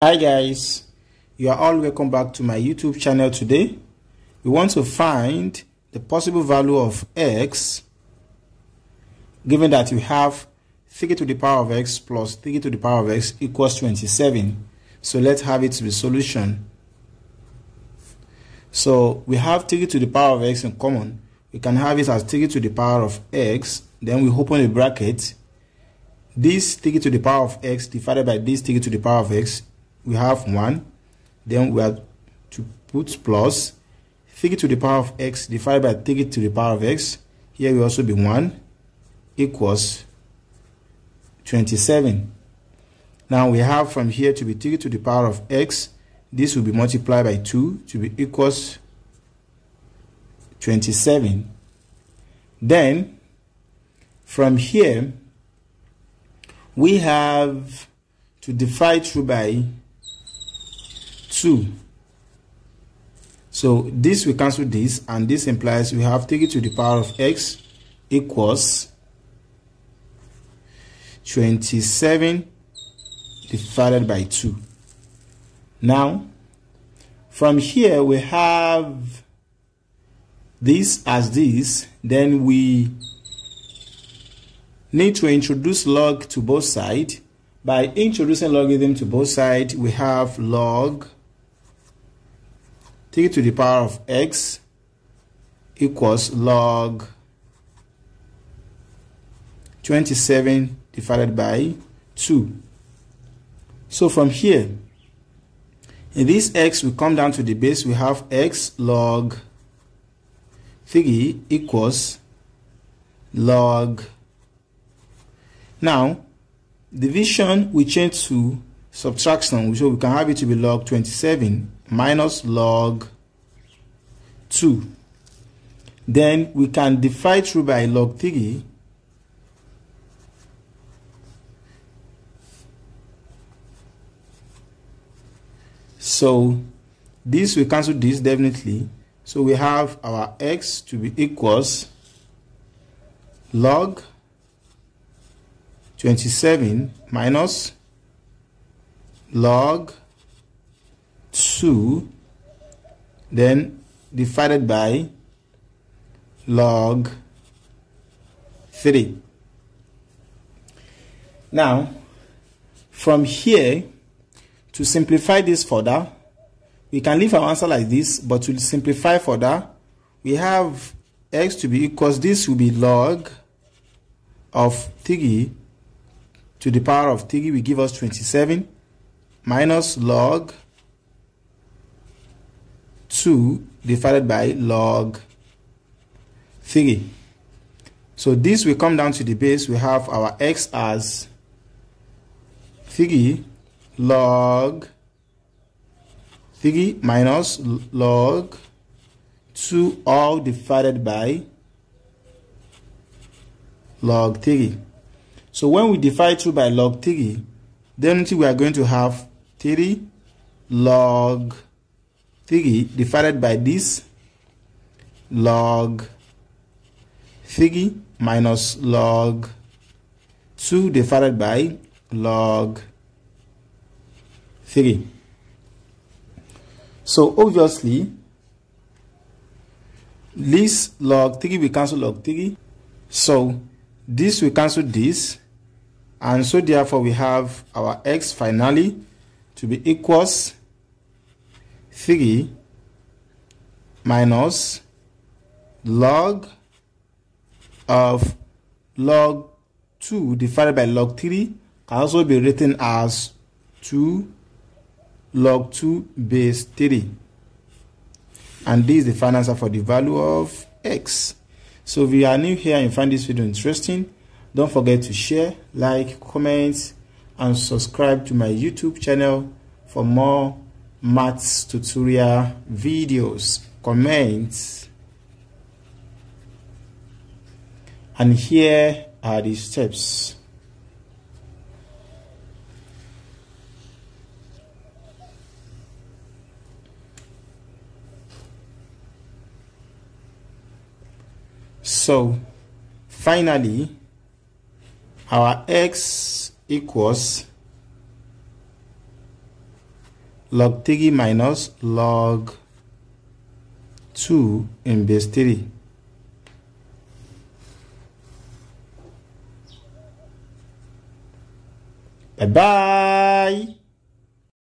Hi guys, you are all welcome back to my YouTube channel today. We want to find the possible value of x given that you have 3 to the power of x plus 3 to the power of x equals 27. So let's have it to the solution. So we have 3 to the power of x in common. We can have it as 3 to the power of x. Then we open a bracket. This 3 to the power of x divided by this 3 to the power of x we have 1 then we have to put plus 3 to the power of x divided by 3 to the power of x. Here will also be 1 equals 27 now we have from here to be 3 to the power of x. This will be multiplied by 2 to be equals 27 then from here we have to divide through by 2. So this we cancel this and this implies we have 3 to the power of x equals 27 divided by 2. Now from here we have this as this then we need to introduce log to both sides by introducing logarithm to both sides we have log 3 to the power of x equals log 27 divided by 2. So from here, in this x we come down to the base, we have x log 3 equals log. Now, division we change to subtraction, so we can have it to be log 27 minus log 2. Then we can divide through by log 3 So this we cancel this definitely. So we have our x to be equals log 27 minus log 2 then divided by log 3 now from here to simplify this further we can leave our answer like this but to simplify further we have x to be equals this will be log of 3 to the power of 3 will give us 27 minus log 2 divided by log 3. So this will come down to the base. We have our x as 3 log 3 minus log 2 all divided by log 3. So when we divide 2 by log 3, then we are going to have 3 log 3 divided by this log 3 minus log 2 divided by log 3. So obviously, this log 3 will cancel log 3. So this will cancel this. And so therefore we have our x finally to be equals 3 minus log of log 2 divided by log 3 can also be written as 2 log 2 base 3 and this is the final answer for the value of x. So if you are new here and find this video interesting don't forget to share like comment and subscribe to my youtube channel for more maths tutorial videos comments. And here are the steps. So finally our x equals log 3 minus log 2 in base 3. Bye bye.